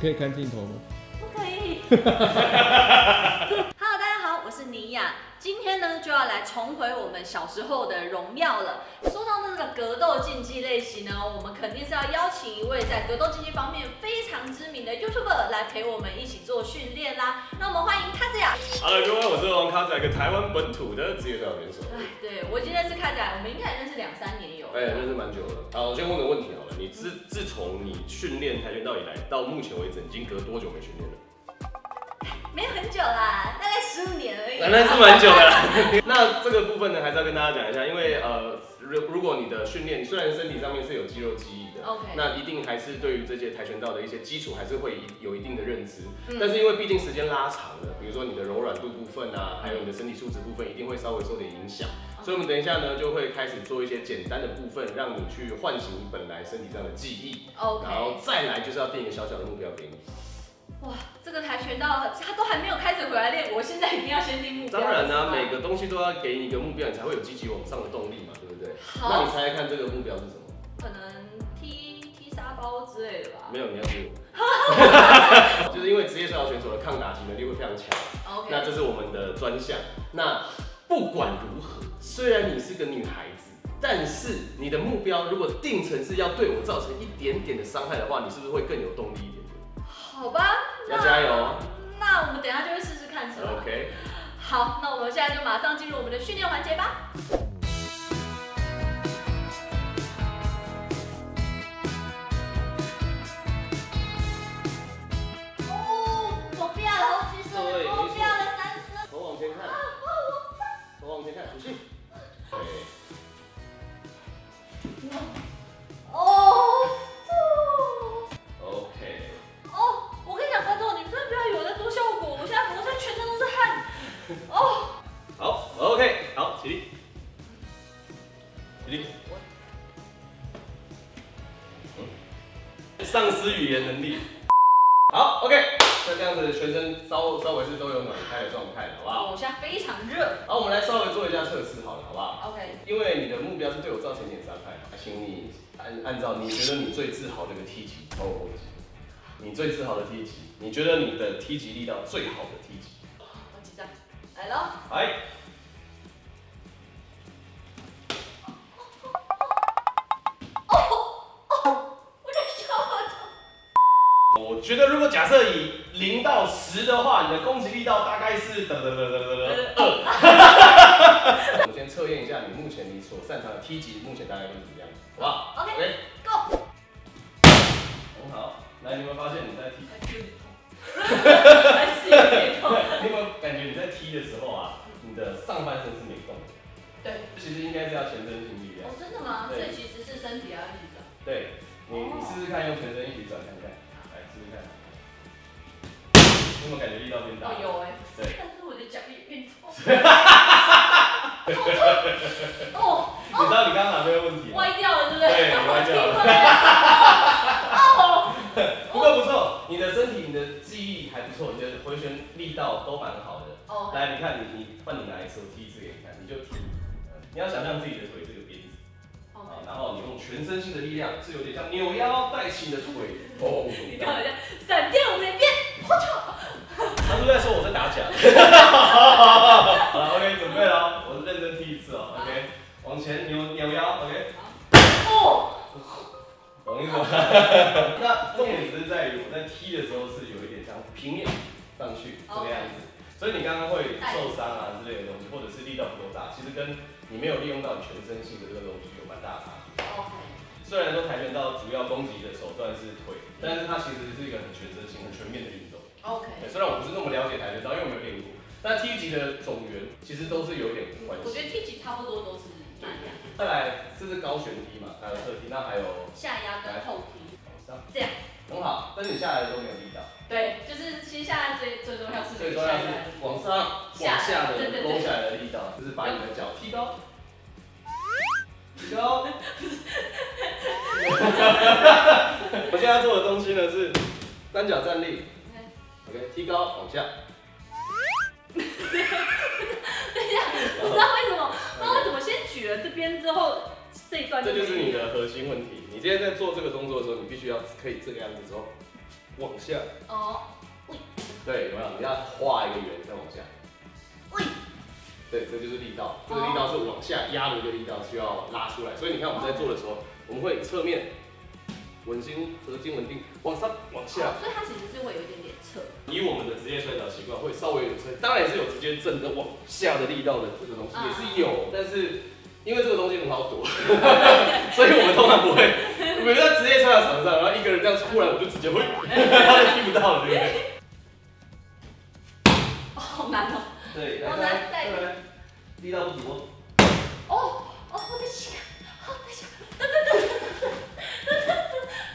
可以看镜头吗？不可以。Hello，大家好，我是尼亚。今天呢，就要来重回我们小时候的荣耀了。说到这个格斗竞技类型呢，我们肯定是要邀请一位在格斗竞技方面非常知名的 YouTuber 来陪我们一起做训练啦。那我们欢迎卡子雅。Hello，各位，我是王卡仔，一个台湾本土的职业教练手。哎，对我已经认识卡子雅，我们应该也认识两三年有。哎，认识蛮久了。好，我先问个问题好了，你自自从你训练跆拳道以来，到目前为止，已经隔多久没训练了？没有很久啦。那那是蛮久的啦。那这个部分呢，还是要跟大家讲一下，因为呃，如如果你的训练虽然身体上面是有肌肉记忆的 OK 那一定还是对于这些跆拳道的一些基础还是会有一定的认知。嗯但是因为毕竟时间拉长了，比如说你的柔软度部分啊，还有你的身体素质部分，一定会稍微受点影响。所以我们等一下呢，就会开始做一些简单的部分，让你去唤醒你本来身体上的记忆，然后。再来就是要定一个小小的目标给你。哇，这个跆拳道他都还没有开始回来练，我现在一定要先定目标。当然呢、是吗每个东西都要给你一个目标，你才会有积极往上的动力嘛，对不对？好那你，猜猜看这个目标是什么？可能踢踢沙包之类的吧。没有，你要踢我。就是因为职业摔跤选手的抗打击能力会非常强，OK。那这是我们的专项。那不管如何，虽然你是个女孩子，但是你的目标如果定成是要对我造成一点点的伤害的话，你是不是会更有动力？好吧，那要加油哦。那我们等一下就会试试看，是吧 OK。好，那我们现在就马上进入我们的训练环节吧。那这样子全身稍稍微是都有暖开的状态了，好不好？我现在非常热。好，我们来稍微做一下测试好了，好不好？OK，因为你的目标是对我造成一点伤害，请你按按照你觉得你最自豪的一个踢击，帮我攻击。你最自豪的踢级，你觉得你的踢级力道最好的踢击，好紧张，来喽。来。零到十的话，你的攻击力道大概是得得得得得得二。我们先测验一下你目前你所擅长的梯级，目前大概会是怎么样，好不好？OK，对不对？对歪掉了了。哦。不过不错，你的身体、你的记忆还不错，你的回旋力道都蛮好的。哦。来，你看你你换你拿一次，我踢一次给你看，你就踢。呃你要想象自己的腿这个鞭子啊，哦。然后你用全身性的力量，是有点像扭腰带起你的腿。哦，你看我这样，闪电我那边，我操！他是在说我在打假的？好了，OK，准备了哦，我认真踢一次哦，OK，往前扭扭腰，OK。哦。懂意思吗？那重点只是在于我在踢的时候是有一点像平面上去这个样子，所以你刚刚会受伤啊之类的东西，或者是力道不够大，其实跟你没有利用到你全身性的这个东西有蛮大的差距。OK。虽然说跆拳道主要攻击的手段是腿，但是它其实是一个很全身性、很全面的运动。OK。对虽然我不是那么了解跆拳道，因为我没有练过，但踢击的总源其实都是有点关系我觉得系。踢击差不多都是再来，这是高悬梯嘛，还有侧踢，那还有下压跟后踢，往上，这样。很好，但是你下来的都没有力道。对，就是其实下来最最重要是最重要是往上、往下的勾下来的力道，就是把你的脚踢高，提高。我现在做的东西呢是单脚站立，OK，提高往下。等一下，不知道为什么，什么先举了这边之后，这一段这就是你的核心问题。你今天在做这个动作的时候，你必须要可以这个样子之后，往下。哦，对，有没有？你要画一个圆再往下。喂，对，这就是力道，这个力道是往下压的一个力道，需要拉出来。所以你看我们在做的时候，我们会侧面稳心核心稳定，往上往下。所以它其实是会有一点点侧。以我们的职业摔跤习惯，会稍微有侧，当然也是有直接正的往下的力道的这个东西也是有，但是因为这个东西很好躲，所以我们通常不会。我们在职业摔跤场上，然后一个人这样突然我就直接会，他就听不到了，对不对？好难哦。对，好难再力道不足。哦哦，我的膝盖，好的膝盖，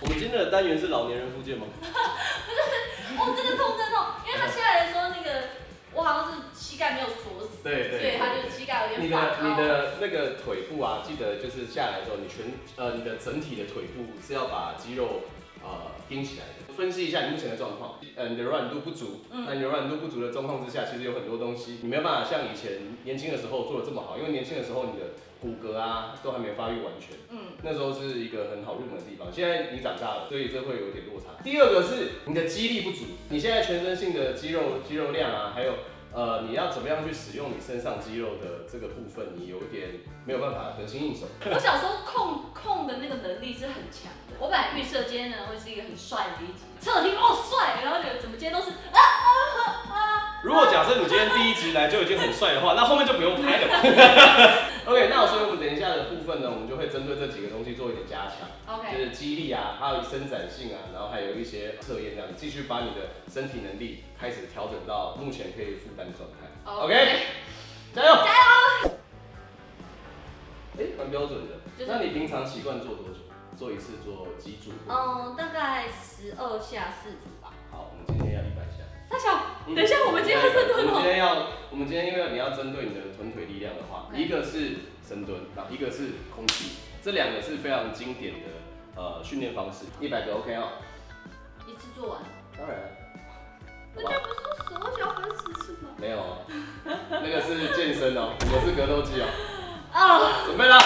我们今天的单元是老年人复健吗？哦，这个痛真痛，因为他下来的时候那个我好像是膝盖没有锁死，对对，所以他就膝盖有点你的你的那个腿部啊，记得就是下来的时候，你全呃你的整体的腿部是要把肌肉呃盯起来的。分析一下你目前的状况，呃，你的柔软度不足，那你柔软度不足的状况之下，其实有很多东西你没有办法像以前年轻的时候做的这么好，因为年轻的时候你的骨骼啊都还没发育完全，嗯，那时候是一个很好入门的地方。现在你长大了，所以这会有点落差。第二个是你的肌力不足，你现在全身性的肌肉肌肉量啊，还有呃你要怎么样去使用你身上肌肉的这个部分，你有点没有办法得心应手。我小时候控控的那个能力是很强的，我本来预设今天呢会是一个很帅的一集，侧听哦帅，然后觉得怎么今天都是啊啊啊。如果假设你今天第一集来就已经很帅的话，那后面就不用拍了吧 ？OK，那所以我们等一下的部分呢，我们就会针对这几个东西做一点加强，OK，就是肌力啊，还有伸展性啊，然后还有一些测验这样，继续把你的身体能力开始调整到目前可以负担的状态。OK，加油！加油！哎，蛮标准的。就是那你平常习惯做多久？做一次做几组？嗯，大概十二下四组吧。好，我们今天要等一下，我们今天要深蹲我们今哦。天要，我们今天因为你要针对你的臀腿力量的话，一个是深蹲，然后一个是空气，这两个是非常经典的呃训练方式。一百个 OK 哦。一次做完，当然人家不是说十二下分十次吗？没有啊，那个是健身哦，我是格斗技哦。啊，准备了。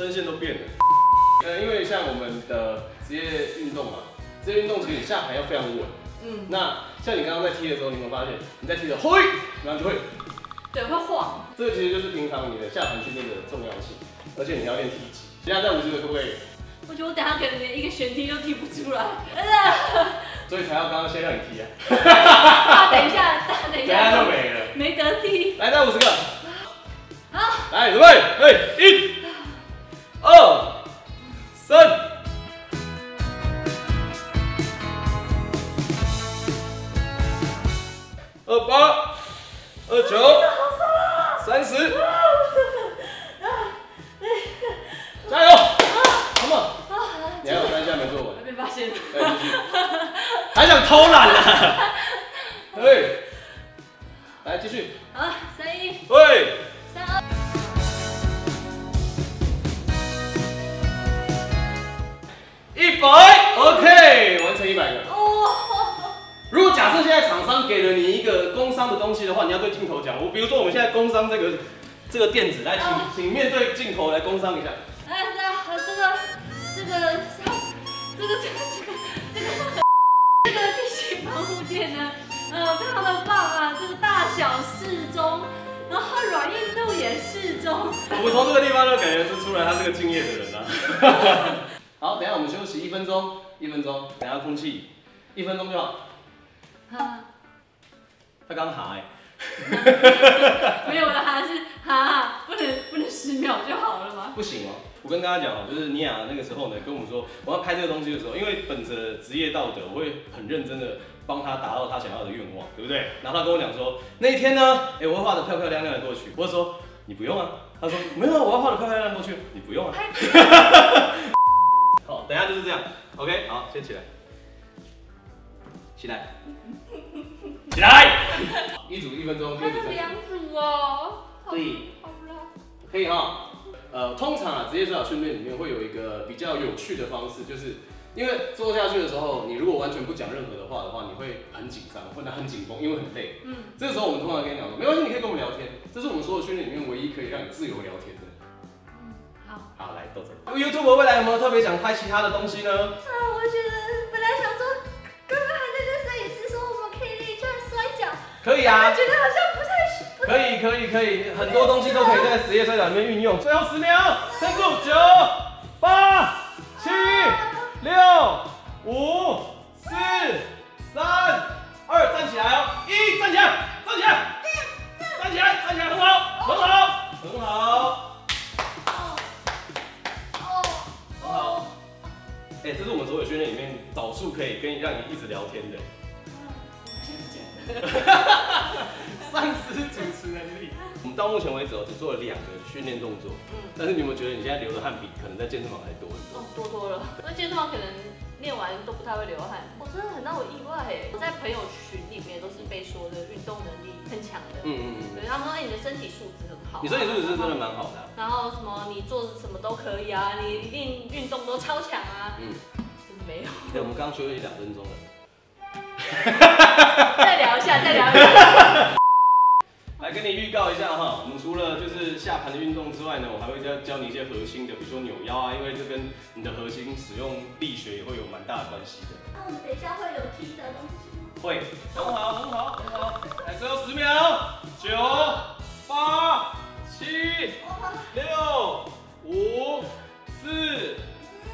声线都变了。呃，因为像我们的职业运动嘛，职业运动其实你下盘要非常稳。嗯，那像你刚刚在踢的时候，你有没有发现你在踢的挥，然后就会，对，会晃。这个其实就是平常你的下盘训练的重要性，而且你要练踢击。现在在五十个可不可以？我觉得我等下可能连一个旋踢都踢不出来。所以才要刚刚先让你踢啊，啊，等一下，等一等下就，没了。没得踢。来，再五十个。好，来，准备，哎，一、二、三。二八、二九、三十，加油！Come on，你还有三下没做完，被发现还想偷懒呢？对，来继续，好，三一，对。三二。一百个。哦如果假设现在厂商给了你一个工伤的东西的话，你要对镜头讲我，比如说我们现在工伤这个这个垫子，来请请面对镜头来工伤一下。哎，这这个这个这个这个这个这个这个地形防护垫呢，呃，非常的棒啊，这个大小适中，然后软硬度也适中。我们从这个地方就感觉是出来他是个敬业的人啊。好，等一下我们休息一分钟，一分钟，等一下空气，一分钟就好。啊，他刚哈哎、没有的还是哈，不能不能十秒就好了吗？不行哦。我跟大家讲哦，就是尼亚那个时候呢，跟我们说我要拍这个东西的时候，因为本着职业道德，我会很认真的帮他达到他想要的愿望，对不对？然后他跟我讲说，那一天呢，哎、我会画的漂漂亮亮的过去。我就说你不用啊，他说没有啊，我要画的漂漂亮亮过去，你不用啊。好，等一下就是这样，OK，好，先起来，起来，起来，一组一分钟，第二组三两组，组哦。好对好了。可以哈。呃，通常啊，职业摔跤训练里面会有一个比较有趣的方式，就是因因为做下去的时候，你如果完全不讲任何的话的话，你会很紧张，或者很紧绷，因为很累。嗯，这个时候我们通常跟你讲说，没关系，你可以跟我们聊天，这是我们所有训练里面唯一可以让你自由聊天的。嗯，好，好，来豆子。YouTube 未来有没有特别想拍其他的东西呢？啊，我觉得本来想说，刚刚还在跟摄影师说我们可以练一下摔跤，可以啊，觉得好像不太。可以可以可以，很多东西都可以在职业摔跤里面运用。最后十秒，撑住，九、八、七、六、五、四、三、二，站起来哦！一，站起来，站起来，站起来，站起来，很好，很好，很好。哎，这是我们所有训练里面少数可以跟让你一直聊天的。丧失主持能力。我们到目前为止哦，只做了两个训练动作。嗯。但是你有没有觉得你现在流的汗比可能在健身房还多很多？哦，多多了。那健身房可能练完都不太会流汗。我真的很让我意外哎！我在朋友群里面都是被说的运动能力很强的。嗯嗯嗯。对，他们说哎，你的身体素质很好。你身体素质是真的蛮好的。然后什么你做什么都可以啊，你一定运动都超强啊。嗯。真的没有。对，我们刚休息两分钟了。再聊一下，再聊一下。来跟你预告一下哈，我们除了就是下盘的运动之外呢，我还会教教你一些核心的，比如说扭腰啊，因为这跟你的核心使用力学也会有蛮大的关系的。那我们等一下会有踢的东西吗？会，很好，很好，很好。来，最后十秒，九、八、七、六、五、四、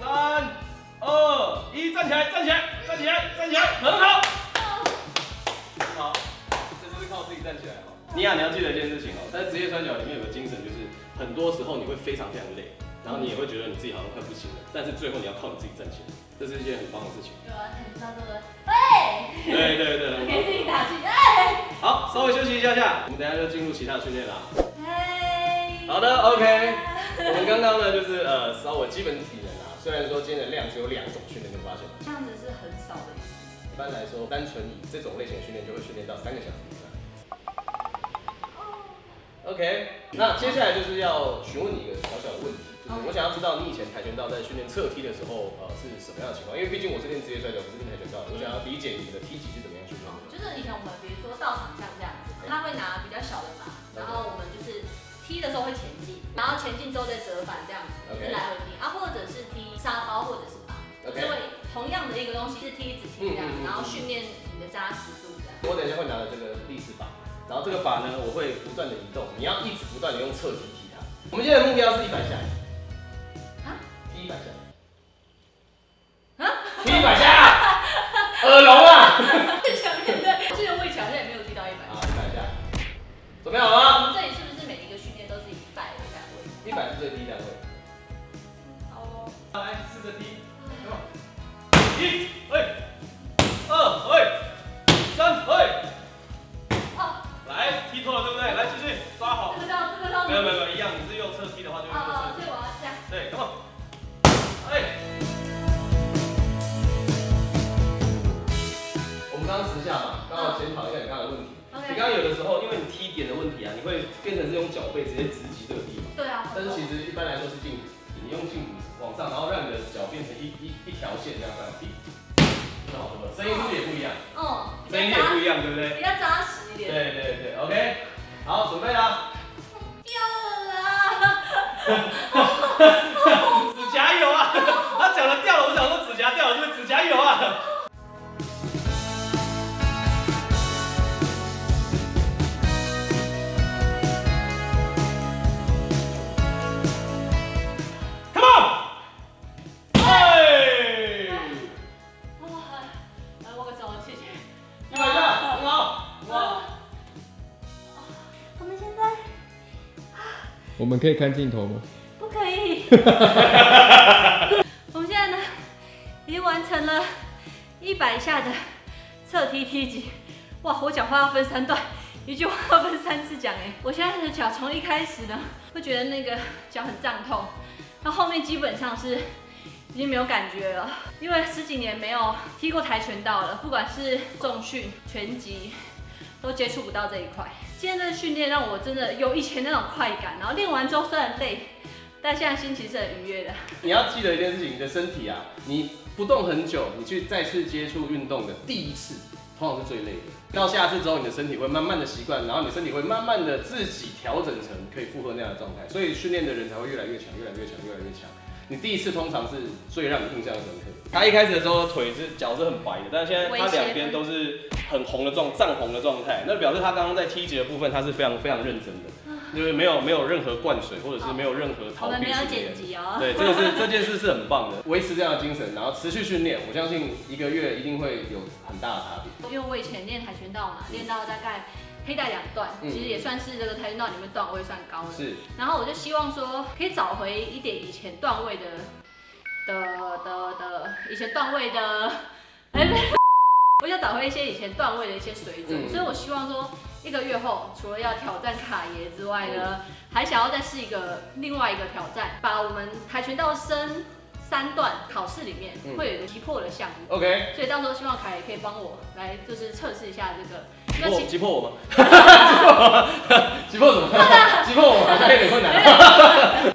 三、二、一，站起来，站起来，站起来，站起来，很好。好，这就是靠自己站起来哈。尼亚，你要记得一件事情哦，在职业摔跤里面有个精神，就是很多时候你会非常非常累，然后你也会觉得你自己好像快不行了，但是最后你要靠你自己站起来，这是一件很棒的事情。对啊，知道这个，对，对对对，给 自己打气，哎，好，稍微休息一下下，我们等下就进入其他的训练啦。好的，OK，我们刚刚呢就是呃稍微基本体能啊，虽然说今天的量只有两种训练，就发现这样子是很少的。一般来说，单纯以这种类型的训练就会训练到三个小时以上。OK，那接下来就是要询问你一个小小的问题，就是我想要知道你以前跆拳道在训练侧踢的时候，呃，是什么样的情况？因为毕竟我是练职业摔跤，不是练跆拳道，我想要理解你的踢技是怎么样训练的。就是以前我们比如说到场像前进之后再折返这样子，是来回踢啊，或者是踢沙包或者是把，就是会同样的一个东西是踢一直踢这样，然后训练你的扎实度这样。我等一下会拿着这个立式把。然后这个把呢，我会不断的移动，你要一直不断的用侧踢踢它。我们现在的目标是一百下。百是最低单位。好哦。来，试着踢。一，条线这样这样踢。我们可以看镜头吗？不可以。我们现在呢，已经完成了一百下的侧踢踢击。哇，我讲话要分三段，一句话要分三次讲哎。我现在的脚从一开始呢，会觉得那个脚很胀痛，到后面基本上是已经没有感觉了，因为十几年没有踢过跆拳道了，不管是重训、拳击，都接触不到这一块。今天的训练让我真的有以前那种快感，然后练完之后虽然累，但现在心情是很愉悦的。你要记得一件事情，你的身体啊，你不动很久，你去再次接触运动的第一次，通常是最累的。到下次之后，你的身体会慢慢的习惯，然后你身体会慢慢的自己调整成可以负荷那样的状态。所以训练的人才会越来越强，越来越强，越来越强。你第一次通常是最让你印象深刻。他一开始的时候腿是脚是很白的，但是现在他两边都是很红的状涨红的状态，那表示他刚刚在踢级的部分他是非常非常认真的。就是没有没有任何灌水，或者是没有任何逃避。我们没有剪辑哦。对，这个是这件事是很棒的，维持这样的精神，然后持续训练，我相信一个月一定会有很大的差别。因为我以前练跆拳道嘛，练到大概黑带两段，其实也算是这个跆拳道里面段位算高的。是。然后我就希望说，可以找回一点以前段位的的的的，以前段位的，哎，我想找回一些以前段位的一些水准，所以我希望说。一个月后，除了要挑战卡爷之外呢，还想要再试一个另外一个挑战，把我们跆拳道升三段考试里面会有一个击破的项目。OK，所以到时候希望卡爷可以帮我来，就是测试一下这个。击击破我吗？击破什么？击破我吗？有点困难。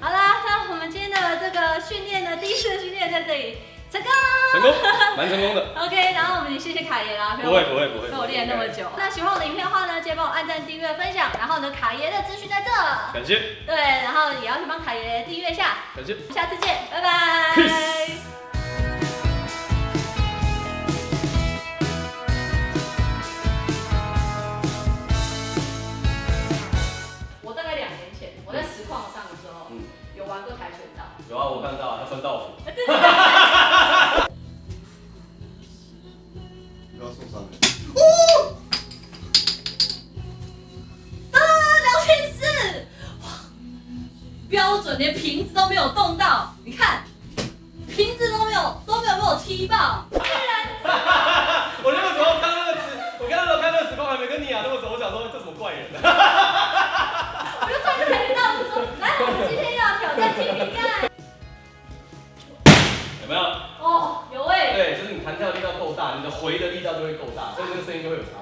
成功，成功，蛮成功的。OK，然后我们谢谢卡爷啦，不会不会不会，陪我练那么久。那喜欢我的影片的话呢，记得帮我按赞、订阅、分享。然后呢，卡爷的资讯在这。感谢。对，然后也要去帮卡爷订阅一下。感谢。下次见，拜拜。回的力道就会够大，所以这个声音就会有差。